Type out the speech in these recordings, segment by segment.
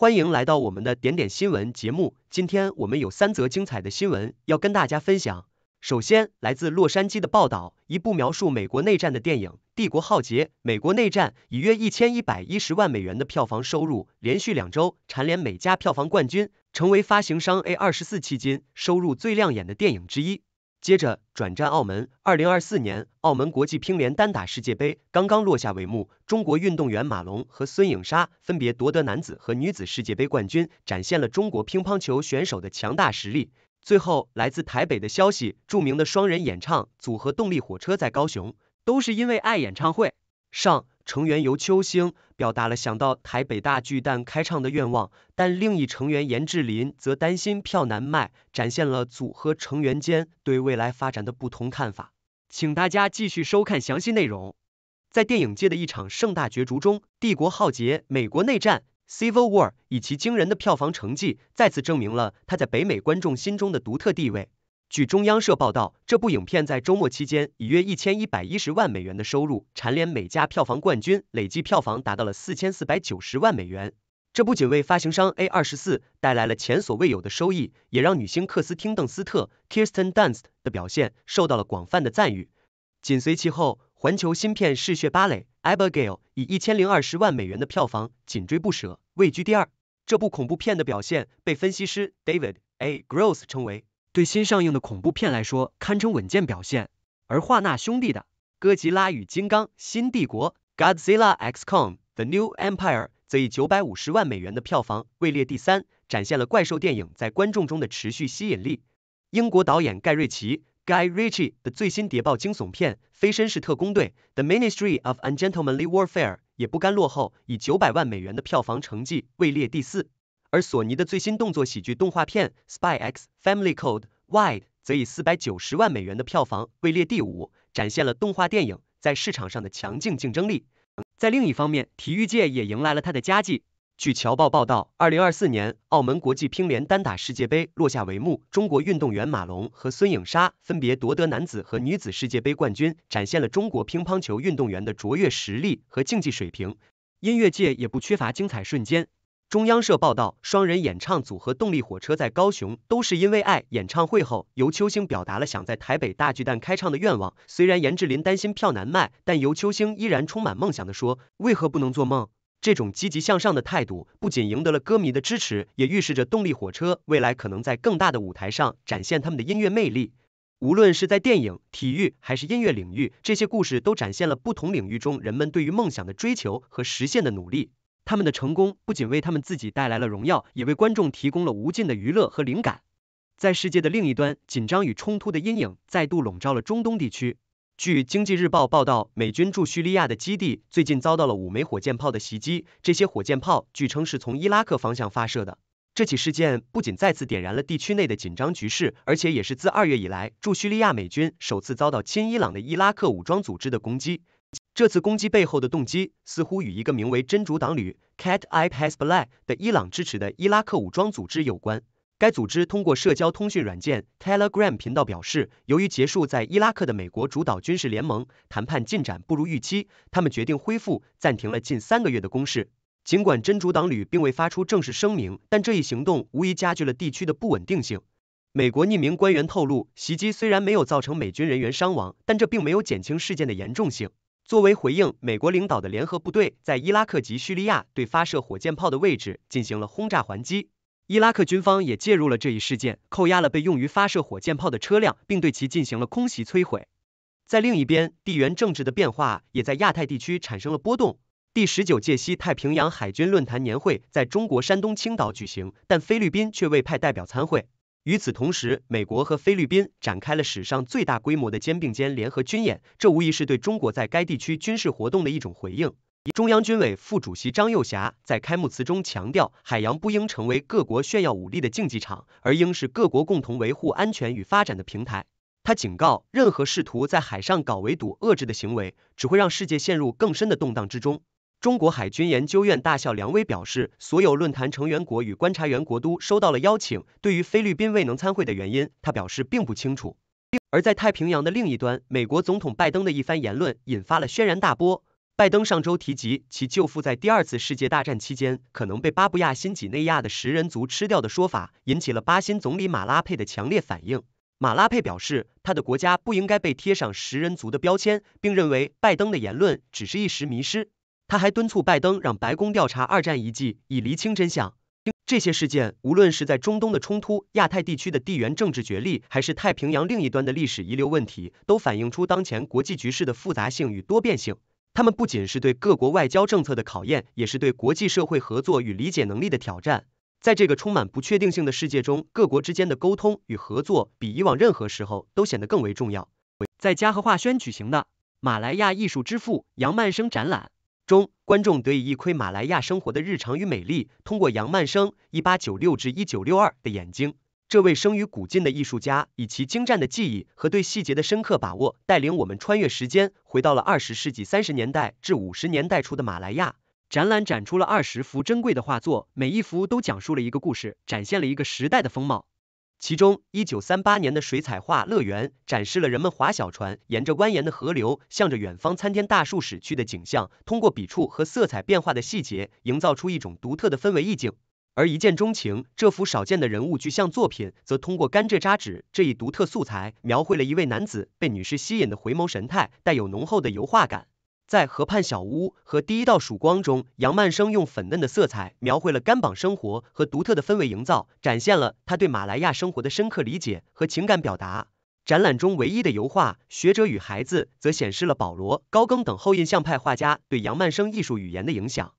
欢迎来到我们的点点新闻节目。今天我们有三则精彩的新闻要跟大家分享。首先，来自洛杉矶的报道，一部描述美国内战的电影《帝国浩劫：美国内战》以约一千一百一十万美元的票房收入，连续两周蝉联美加票房冠军，成为发行商 A 二十四迄今收入最亮眼的电影之一。接着转战澳门，二零二四年澳门国际乒联单打世界杯刚刚落下帷幕，中国运动员马龙和孙颖莎分别夺得男子和女子世界杯冠军，展现了中国乒乓球选手的强大实力。最后，来自台北的消息，著名的双人演唱组合动力火车在高雄，都是因为爱演唱会上。成员由秋兴表达了想到台北大巨蛋开唱的愿望，但另一成员严志林则担心票难卖，展现了组合成员间对未来发展的不同看法。请大家继续收看详细内容。在电影界的一场盛大角逐中，《帝国浩劫：美国内战》（Civil War） 以其惊人的票房成绩，再次证明了它在北美观众心中的独特地位。据中央社报道，这部影片在周末期间以约一千一百一十万美元的收入，蝉联美加票房冠军，累计票房达到了四千四百九十万美元。这不仅为发行商 A 二十四带来了前所未有的收益，也让女星克斯汀·邓斯特 （Kirsten Dunst） 的表现受到了广泛的赞誉。紧随其后，环球新片《嗜血芭蕾》（Abigail） 以一千零二十万美元的票房紧追不舍，位居第二。这部恐怖片的表现被分析师 David A. Gross 称为。对新上映的恐怖片来说，堪称稳健表现。而华纳兄弟的《哥吉拉与金刚：新帝国》（Godzilla X Kong: The New Empire） 则以九百五十万美元的票房位列第三，展现了怪兽电影在观众中的持续吸引力。英国导演盖瑞奇 （Guy Ritchie） 的最新谍报惊悚片《飞绅士特工队》（The Ministry of Ungentlemanly Warfare） 也不甘落后，以九百万美元的票房成绩位列第四。而索尼的最新动作喜剧动画片《Spy X Family Code Wide》则以四百九十万美元的票房位列第五，展现了动画电影在市场上的强劲竞争力。在另一方面，体育界也迎来了它的佳绩。据侨报报道，二零二四年澳门国际乒联单打世界杯落下帷幕，中国运动员马龙和孙颖莎分别夺得男子和女子世界杯冠军，展现了中国乒乓球运动员的卓越实力和竞技水平。音乐界也不缺乏精彩瞬间。中央社报道，双人演唱组合动力火车在高雄都是因为爱演唱会后，尤秋兴表达了想在台北大巨蛋开唱的愿望。虽然严志林担心票难卖，但尤秋兴依然充满梦想的说：“为何不能做梦？”这种积极向上的态度不仅赢得了歌迷的支持，也预示着动力火车未来可能在更大的舞台上展现他们的音乐魅力。无论是在电影、体育还是音乐领域，这些故事都展现了不同领域中人们对于梦想的追求和实现的努力。他们的成功不仅为他们自己带来了荣耀，也为观众提供了无尽的娱乐和灵感。在世界的另一端，紧张与冲突的阴影再度笼罩了中东地区。据经济日报报道，美军驻叙利亚的基地最近遭到了五枚火箭炮的袭击，这些火箭炮据称是从伊拉克方向发射的。这起事件不仅再次点燃了地区内的紧张局势，而且也是自二月以来驻叙利亚美军首次遭到亲伊朗的伊拉克武装组织的攻击。这次攻击背后的动机似乎与一个名为真主党旅 Kataib Hezbollah 的伊朗支持的伊拉克武装组织有关。该组织通过社交通讯软件 Telegram 频道表示，由于结束在伊拉克的美国主导军事联盟谈判进展不如预期，他们决定恢复暂停了近三个月的攻势。尽管真主党旅并未发出正式声明，但这一行动无疑加剧了地区的不稳定性。美国匿名官员透露，袭击虽然没有造成美军人员伤亡，但这并没有减轻事件的严重性。作为回应，美国领导的联合部队在伊拉克及叙利亚对发射火箭炮的位置进行了轰炸还击。伊拉克军方也介入了这一事件，扣押了被用于发射火箭炮的车辆，并对其进行了空袭摧毁。在另一边，地缘政治的变化也在亚太地区产生了波动。第十九届西太平洋海军论坛年会在中国山东青岛举行，但菲律宾却未派代表参会。与此同时，美国和菲律宾展开了史上最大规模的肩并肩联合军演，这无疑是对中国在该地区军事活动的一种回应。中央军委副主席张又侠在开幕词中强调，海洋不应成为各国炫耀武力的竞技场，而应是各国共同维护安全与发展的平台。他警告，任何试图在海上搞围堵遏制的行为，只会让世界陷入更深的动荡之中。中国海军研究院大校梁威表示，所有论坛成员国与观察员国都收到了邀请。对于菲律宾未能参会的原因，他表示并不清楚。而在太平洋的另一端，美国总统拜登的一番言论引发了轩然大波。拜登上周提及其舅父在第二次世界大战期间可能被巴布亚新几内亚的食人族吃掉的说法，引起了巴新总理马拉佩的强烈反应。马拉佩表示，他的国家不应该被贴上食人族的标签，并认为拜登的言论只是一时迷失。他还敦促拜登让白宫调查二战遗迹，以厘清真相。这些事件，无论是在中东的冲突、亚太地区的地缘政治角力，还是太平洋另一端的历史遗留问题，都反映出当前国际局势的复杂性与多变性。他们不仅是对各国外交政策的考验，也是对国际社会合作与理解能力的挑战。在这个充满不确定性的世界中，各国之间的沟通与合作比以往任何时候都显得更为重要。在嘉禾华轩举行的马来亚艺术之父杨曼生展览中，观众得以一窥马来亚生活的日常与美丽，通过杨曼生（一八九六至一九六二）的眼睛。这位生于古今的艺术家，以其精湛的技艺和对细节的深刻把握，带领我们穿越时间，回到了二十世纪三十年代至五十年代初的马来亚。展览展出了二十幅珍贵的画作，每一幅都讲述了一个故事，展现了一个时代的风貌。其中，一九三八年的水彩画乐园展示了人们划小船，沿着蜿蜒的河流，向着远方参天大树驶去的景象，通过笔触和色彩变化的细节，营造出一种独特的氛围意境。而一见钟情这幅少见的人物具象作品，则通过甘蔗扎纸这一独特素材，描绘了一位男子被女士吸引的回眸神态，带有浓厚的油画感。在河畔小屋和第一道曙光中，杨曼生用粉嫩的色彩描绘了干榜生活和独特的氛围营造，展现了他对马来亚生活的深刻理解和情感表达。展览中唯一的油画《学者与孩子》则显示了保罗·高更等后印象派画家对杨曼生艺术语言的影响。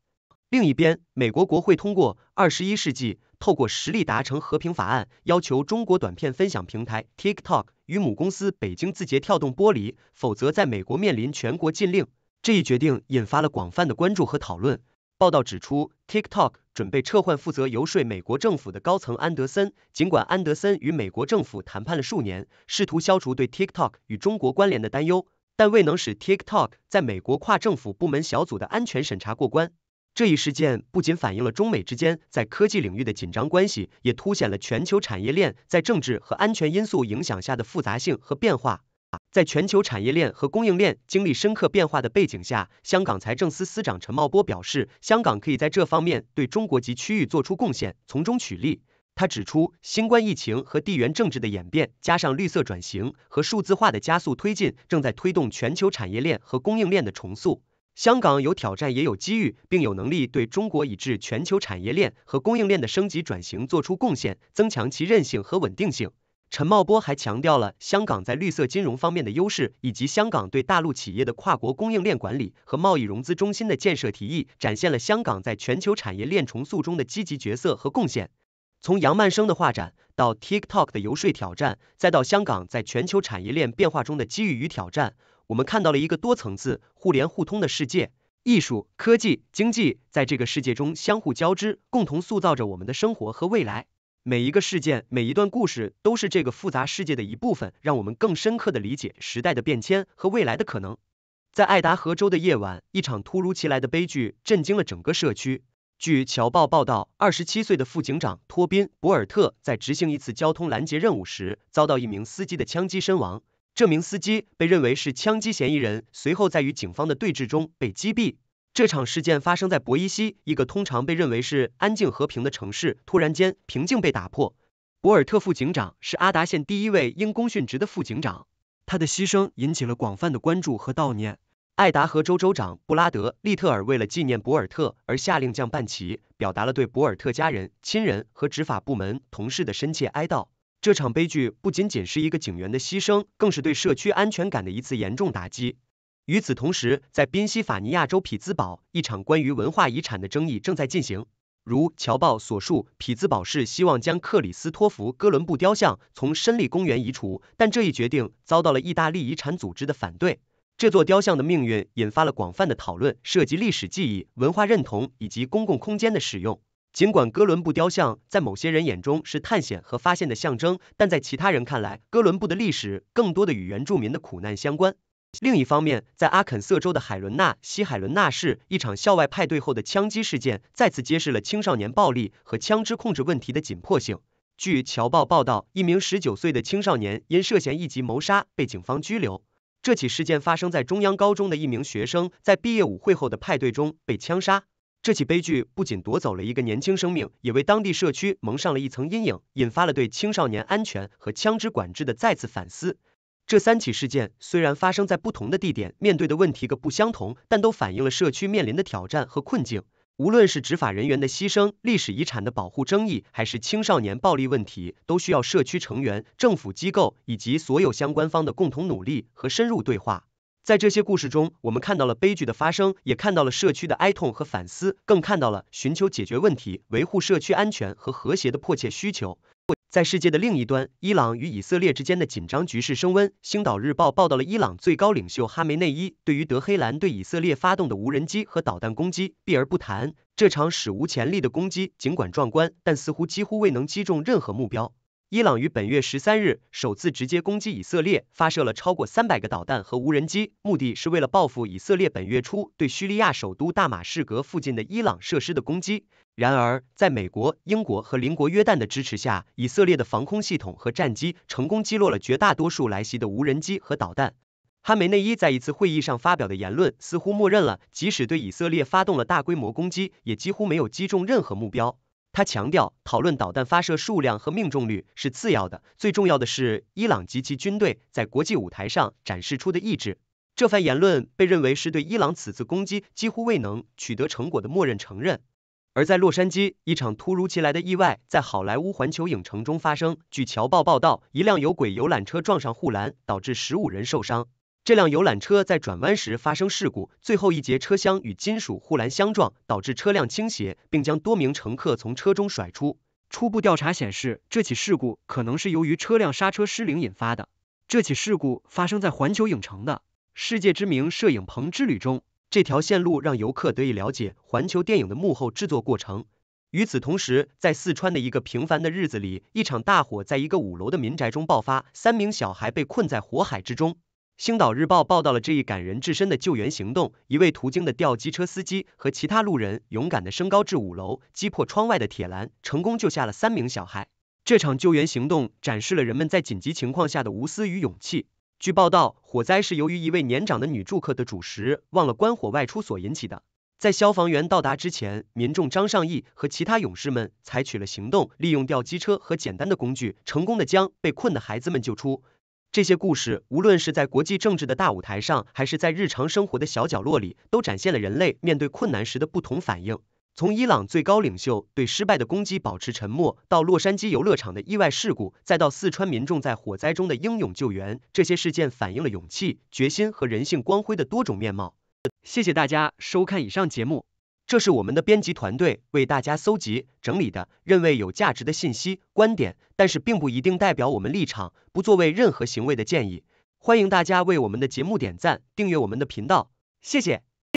另一边，美国国会通过二十一世纪透过实力达成和平法案，要求中国短片分享平台 TikTok 与母公司北京字节跳动剥离，否则在美国面临全国禁令。这一决定引发了广泛的关注和讨论。报道指出，TikTok 准备撤换负责游说美国政府的高层安德森。尽管安德森与美国政府谈判了数年，试图消除对 TikTok 与中国关联的担忧，但未能使 TikTok 在美国跨政府部门小组的安全审查过关。这一事件不仅反映了中美之间在科技领域的紧张关系，也凸显了全球产业链在政治和安全因素影响下的复杂性和变化。在全球产业链和供应链经历深刻变化的背景下，香港财政司司长陈茂波表示，香港可以在这方面对中国及区域做出贡献，从中取利。他指出，新冠疫情和地缘政治的演变，加上绿色转型和数字化的加速推进，正在推动全球产业链和供应链的重塑。香港有挑战也有机遇，并有能力对中国以至全球产业链和供应链的升级转型做出贡献，增强其韧性和稳定性。陈茂波还强调了香港在绿色金融方面的优势，以及香港对大陆企业的跨国供应链管理和贸易融资中心的建设提议，展现了香港在全球产业链重塑中的积极角色和贡献。从杨曼生的画展到 TikTok 的游说挑战，再到香港在全球产业链变化中的机遇与挑战。我们看到了一个多层次、互联互通的世界，艺术、科技、经济在这个世界中相互交织，共同塑造着我们的生活和未来。每一个事件、每一段故事都是这个复杂世界的一部分，让我们更深刻地理解时代的变迁和未来的可能。在爱达荷州的夜晚，一场突如其来的悲剧震惊了整个社区。据侨报报道，二十七岁的副警长托宾·博尔特在执行一次交通拦截任务时，遭到一名司机的枪击身亡。这名司机被认为是枪击嫌疑人，随后在与警方的对峙中被击毙。这场事件发生在博伊西，一个通常被认为是安静和平的城市。突然间，平静被打破。博尔特副警长是阿达县第一位因公殉职的副警长，他的牺牲引起了广泛的关注和悼念。爱达荷州州长布拉德·利特尔为了纪念博尔特而下令降半旗，表达了对博尔特家人、亲人和执法部门同事的深切哀悼。这场悲剧不仅仅是一个警员的牺牲，更是对社区安全感的一次严重打击。与此同时，在宾夕法尼亚州匹兹堡，一场关于文化遗产的争议正在进行。如侨报所述，匹兹堡市希望将克里斯托弗·哥伦布雕像从申利公园移除，但这一决定遭到了意大利遗产组织的反对。这座雕像的命运引发了广泛的讨论，涉及历史记忆、文化认同以及公共空间的使用。尽管哥伦布雕像在某些人眼中是探险和发现的象征，但在其他人看来，哥伦布的历史更多的与原住民的苦难相关。另一方面，在阿肯色州的海伦纳西海伦纳市，一场校外派对后的枪击事件再次揭示了青少年暴力和枪支控制问题的紧迫性。据侨报报道，一名十九岁的青少年因涉嫌一级谋杀被警方拘留。这起事件发生在中央高中的一名学生在毕业舞会后的派对中被枪杀。这起悲剧不仅夺走了一个年轻生命，也为当地社区蒙上了一层阴影，引发了对青少年安全和枪支管制的再次反思。这三起事件虽然发生在不同的地点，面对的问题各不相同，但都反映了社区面临的挑战和困境。无论是执法人员的牺牲、历史遗产的保护争议，还是青少年暴力问题，都需要社区成员、政府机构以及所有相关方的共同努力和深入对话。在这些故事中，我们看到了悲剧的发生，也看到了社区的哀痛和反思，更看到了寻求解决问题、维护社区安全和和谐的迫切需求。在世界的另一端，伊朗与以色列之间的紧张局势升温。星岛日报报道了伊朗最高领袖哈梅内伊对于德黑兰对以色列发动的无人机和导弹攻击避而不谈。这场史无前例的攻击尽管壮观，但似乎几乎未能击中任何目标。伊朗于本月十三日首次直接攻击以色列，发射了超过三百个导弹和无人机，目的是为了报复以色列本月初对叙利亚首都大马士革附近的伊朗设施的攻击。然而，在美国、英国和邻国约旦的支持下，以色列的防空系统和战机成功击落了绝大多数来袭的无人机和导弹。哈梅内伊在一次会议上发表的言论似乎默认了，即使对以色列发动了大规模攻击，也几乎没有击中任何目标。他强调，讨论导弹发射数量和命中率是次要的，最重要的是伊朗及其军队在国际舞台上展示出的意志。这番言论被认为是对伊朗此次攻击几乎未能取得成果的默认承认。而在洛杉矶，一场突如其来的意外在好莱坞环球影城中发生。据侨报报道，一辆有轨游览车撞上护栏，导致十五人受伤。这辆游览车在转弯时发生事故，最后一节车厢与金属护栏相撞，导致车辆倾斜，并将多名乘客从车中甩出。初步调查显示，这起事故可能是由于车辆刹车失灵引发的。这起事故发生在环球影城的世界知名摄影棚之旅中，这条线路让游客得以了解环球电影的幕后制作过程。与此同时，在四川的一个平凡的日子里，一场大火在一个五楼的民宅中爆发，三名小孩被困在火海之中。星岛日报报道了这一感人至深的救援行动。一位途经的吊机车司机和其他路人勇敢地升高至五楼，击破窗外的铁栏，成功救下了三名小孩。这场救援行动展示了人们在紧急情况下的无私与勇气。据报道，火灾是由于一位年长的女住客的主食忘了关火外出所引起的。在消防员到达之前，民众张尚义和其他勇士们采取了行动，利用吊机车和简单的工具，成功的将被困的孩子们救出。这些故事，无论是在国际政治的大舞台上，还是在日常生活的小角落里，都展现了人类面对困难时的不同反应。从伊朗最高领袖对失败的攻击保持沉默，到洛杉矶游乐场的意外事故，再到四川民众在火灾中的英勇救援，这些事件反映了勇气、决心和人性光辉的多种面貌。谢谢大家收看以上节目。这是我们的编辑团队为大家搜集整理的认为有价值的信息观点，但是并不一定代表我们立场，不作为任何行为的建议。欢迎大家为我们的节目点赞，订阅我们的频道，谢谢。